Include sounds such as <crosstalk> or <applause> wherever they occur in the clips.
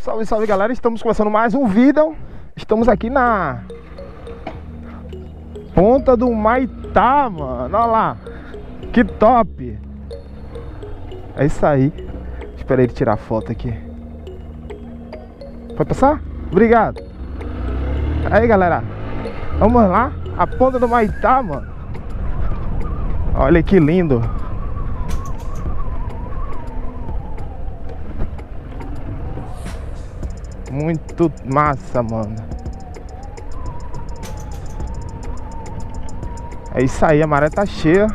Salve, salve galera, estamos começando mais um vídeo. Estamos aqui na Ponta do Maitá, mano. Olha lá. Que top. É isso aí. Espera ele tirar a foto aqui. Pode passar? Obrigado. Aí galera. Vamos lá A Ponta do Maitá, mano Olha que lindo Muito massa, mano. É isso aí, a maré tá cheia.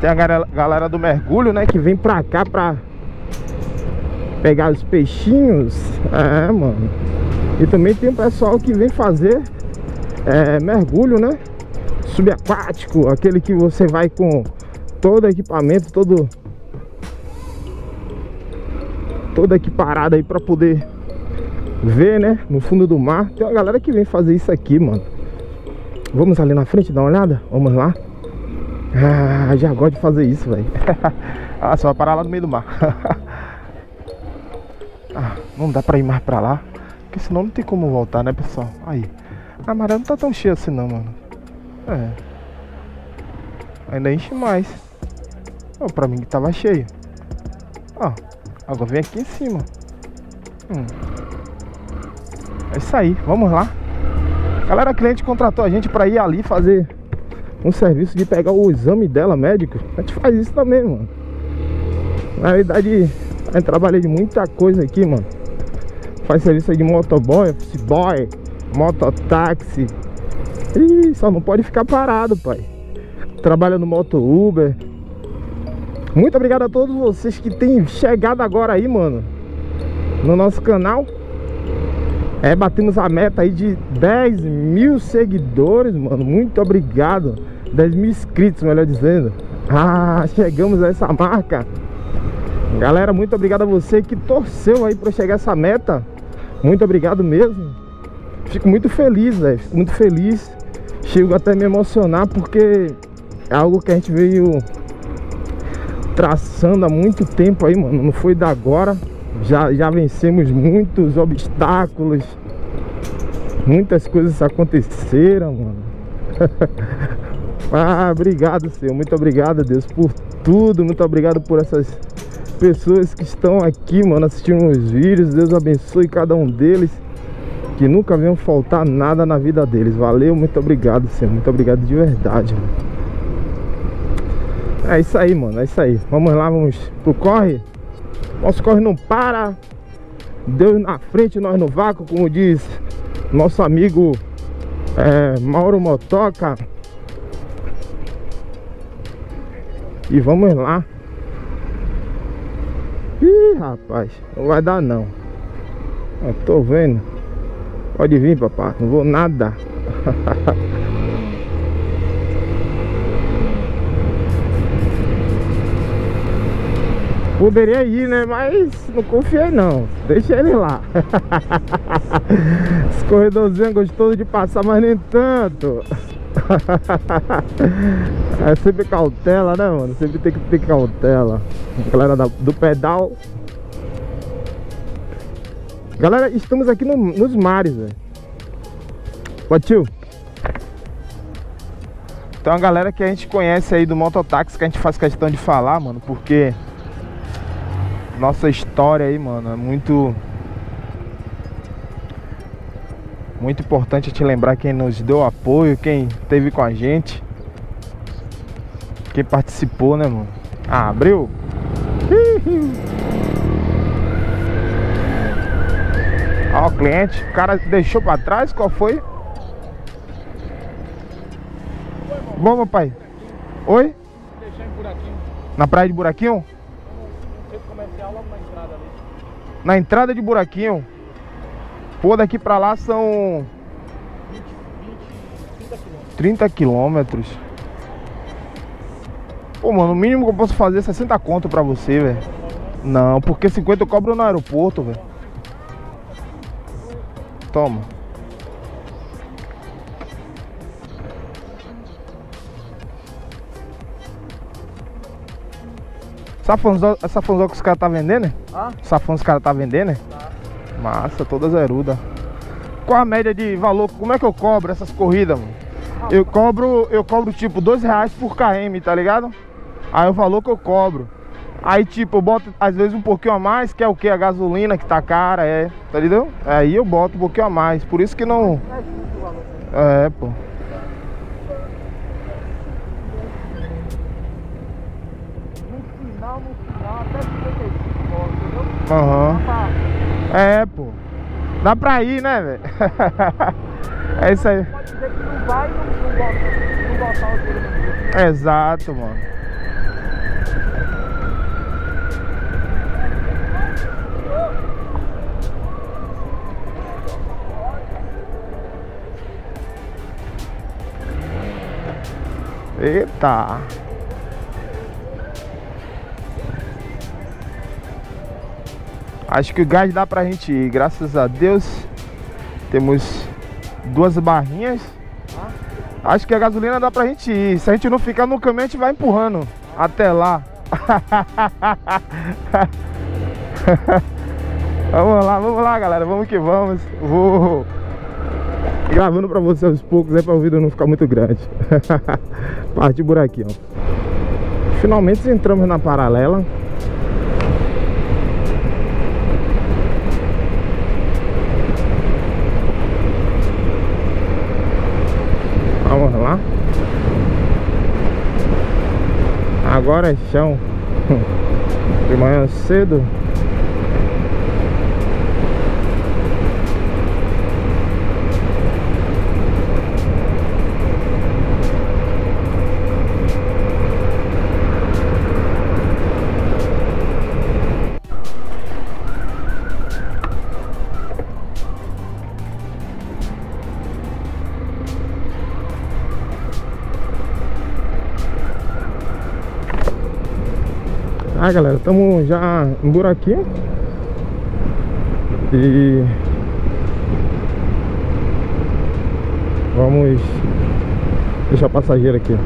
Tem a galera do mergulho, né? Que vem pra cá pra pegar os peixinhos. É, mano. E também tem o pessoal que vem fazer é, mergulho, né? Subaquático. Aquele que você vai com todo equipamento, todo toda aqui parada aí pra poder ver, né? No fundo do mar. Tem uma galera que vem fazer isso aqui, mano. Vamos ali na frente dar uma olhada? Vamos lá. Ah, já gosto de fazer isso, velho. <laughs> ah, só vai parar lá no meio do mar. <laughs> ah, não dá pra ir mais pra lá. Porque senão não tem como voltar, né, pessoal? Aí. A maré não tá tão cheia assim não, mano. É. Ainda enche mais. Oh, pra mim que tava cheio. Ó. Agora vem aqui em cima. Hum. É isso aí, vamos lá. Galera, cliente contratou a gente para ir ali fazer um serviço de pegar o exame dela médico. A gente faz isso também, mano. Na verdade, a gente trabalha de muita coisa aqui, mano. Faz serviço de motoboy, office boy, mototáxi. Ih, só não pode ficar parado, pai. Trabalha no moto Uber. Muito obrigado a todos vocês que têm chegado agora aí, mano No nosso canal. É, batemos a meta aí de 10 mil seguidores, mano. Muito obrigado. 10 mil inscritos, melhor dizendo. Ah, chegamos a essa marca. Galera, muito obrigado a você que torceu aí pra chegar a essa meta. Muito obrigado mesmo Fico muito feliz, velho Fico muito feliz Chego até a me emocionar porque é algo que a gente veio traçando há muito tempo aí, mano. Não foi da agora. Já, já vencemos muitos obstáculos. Muitas coisas aconteceram, mano. <laughs> ah, obrigado, Senhor. Muito obrigado, Deus, por tudo. Muito obrigado por essas pessoas que estão aqui, mano, assistindo os vídeos. Deus abençoe cada um deles. Que nunca venham faltar nada na vida deles. Valeu, muito obrigado, Senhor. Muito obrigado de verdade, mano. É isso aí, mano, é isso aí. Vamos lá, vamos pro corre. Nosso corre não para. Deus na frente, nós no vácuo Como diz nosso amigo é, Mauro Motoca. E vamos lá. Ih, rapaz, não vai dar não. Eu tô vendo Pode vir, papai, não vou nada <laughs> Poderia ir, né? Mas não confiei não. Deixa ele lá. <laughs> Esse corredorzinho é gostoso de passar, mas nem tanto. <laughs> É sempre cautela, né, mano? Sempre tem que ter cautela. Galera do pedal. Galera, estamos aqui no, nos mares, velho. You? Tem uma galera que a gente conhece aí do mototáxi que a gente faz questão de falar, mano, porque nossa história aí, mano, é muito muito importante te lembrar quem nos deu apoio, quem esteve com a gente, quem participou, né, mano? Ah, abriu? Ó, o cliente, o cara deixou pra trás, qual foi? Bom, meu pai. Oi? Na praia de Buraquinho? comercial logo na entrada ali. Na entrada de buraquinho. Pô, daqui pra lá são... 20, 20 30 quilômetros. Pô, mano, o mínimo que eu posso fazer é 60 conto pra você, velho. Não, porque 50 eu cobro no aeroporto, velho. Toma. Safanzão, safanzão que os caras tá vendendo, né? Ah? Safão os caras tá vendendo, né? Tá. Massa, toda zeruda. Qual a média de valor? Como é que eu cobro essas corridas, mano? Eu cobro, eu cobro tipo dois reais por KM, tá ligado? Aí o valor que eu cobro. Aí tipo, eu boto às vezes um pouquinho a mais, que é o que? A gasolina que tá cara, é, tá ligado? Aí eu boto um pouquinho a mais, por isso que não... É pô. No final, no final, até 55 dólares, entendeu? Aham. Pra- É, pô. Dá pra ir, né, velho? <laughs> é isso aí. Pode dizer que não vai não, não, bota, não botar o. Exato, mano. Eita. Acho que o gás dá pra gente ir, graças a Deus. Temos duas barrinhas. Acho que a gasolina dá pra gente ir. Se a gente não ficar no caminho, a gente vai empurrando até lá. <laughs> vamos lá, vamos lá, galera. Vamos que vamos. Vou gravando pra vocês aos poucos, é pra o vídeo não ficar muito grande. <laughs> Parte buraquinho. Finalmente entramos na paralela. Vamos lá. Agora é chão. <laughs> De manhã cedo. Ah, galera, estamos já em buraquinho. E vamos deixar passageiro aqui.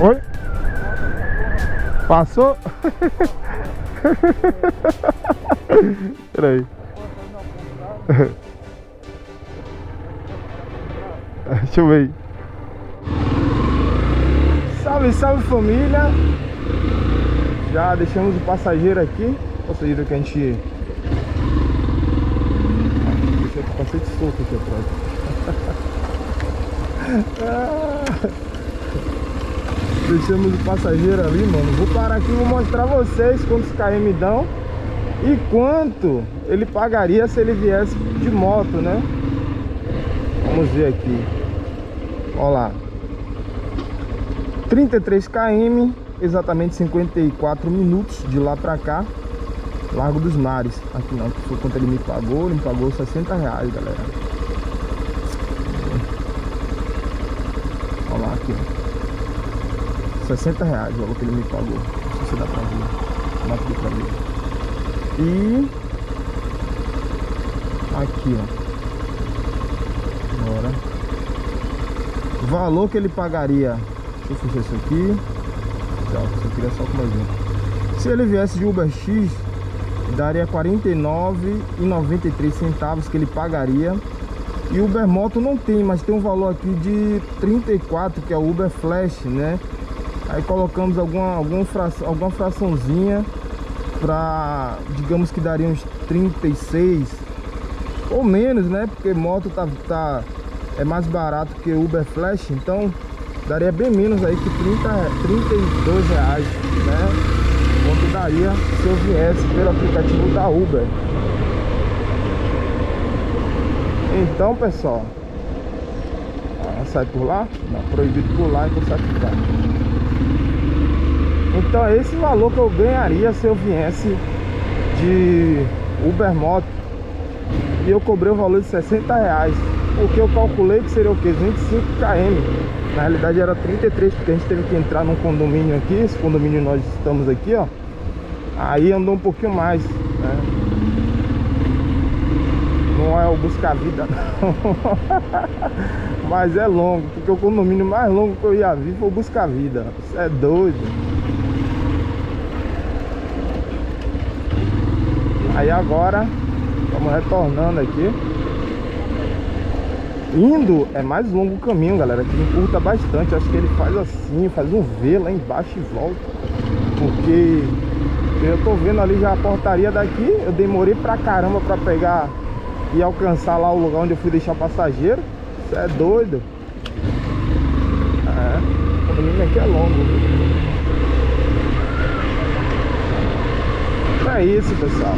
Oi? Passou? <laughs> Peraí. <laughs> Deixa eu ver. Salve, salve família. Já deixamos o passageiro aqui. O passageiro que a gente. Deixa o capacete solto aqui atrás. <laughs> Deixamos o passageiro ali, mano. Vou parar aqui e vou mostrar vocês quantos KM dão e quanto ele pagaria se ele viesse de moto, né? Vamos ver aqui. Olha lá. 33 km, exatamente 54 minutos de lá pra cá. Largo dos Mares. Aqui não, foi quanto ele me pagou. Ele me pagou 60 reais, galera. Olha lá, aqui, ó. 60 reais o valor que ele me pagou. Não sei se dá pra ver. Aqui pra ver. E aqui, ó. Bora. Valor que ele pagaria. Deixa eu fechar isso aqui. Tchau, aqui é só como exemplo. Se ele viesse de Uber X, daria R$ 49,93 centavos que ele pagaria. E Uber Moto não tem, mas tem um valor aqui de 34, que é o Uber Flash, né? Aí colocamos alguma, alguma, fração, alguma fraçãozinha pra, digamos que daria uns 36 ou menos, né? Porque moto tá, tá é mais barato que Uber Flash, então daria bem menos aí que 30, 32 reais, né? Quanto daria se eu viesse pelo aplicativo da Uber. Então, pessoal, sai por lá? Não, proibido por lá, sai por cá. Então esse valor que eu ganharia se eu viesse de Uber Moto E eu cobrei o valor de 60 reais porque eu calculei que seria o que? 25 km. Na realidade era 33, porque a gente teve que entrar num condomínio aqui. Esse condomínio nós estamos aqui, ó. Aí andou um pouquinho mais, né? Não é o Busca Vida, <laughs> não. Mas é longo, porque o condomínio mais longo que eu ia vir foi o Busca Vida. Isso é doido. Aí agora, estamos retornando aqui. Indo é mais longo o caminho, galera. Que encurta bastante. Acho que ele faz assim, faz um V lá embaixo e volta. Porque eu tô vendo ali já a portaria daqui. Eu demorei pra caramba pra pegar e alcançar lá o lugar onde eu fui deixar o passageiro. Isso é doido. É, o caminho aqui é longo. É isso, pessoal.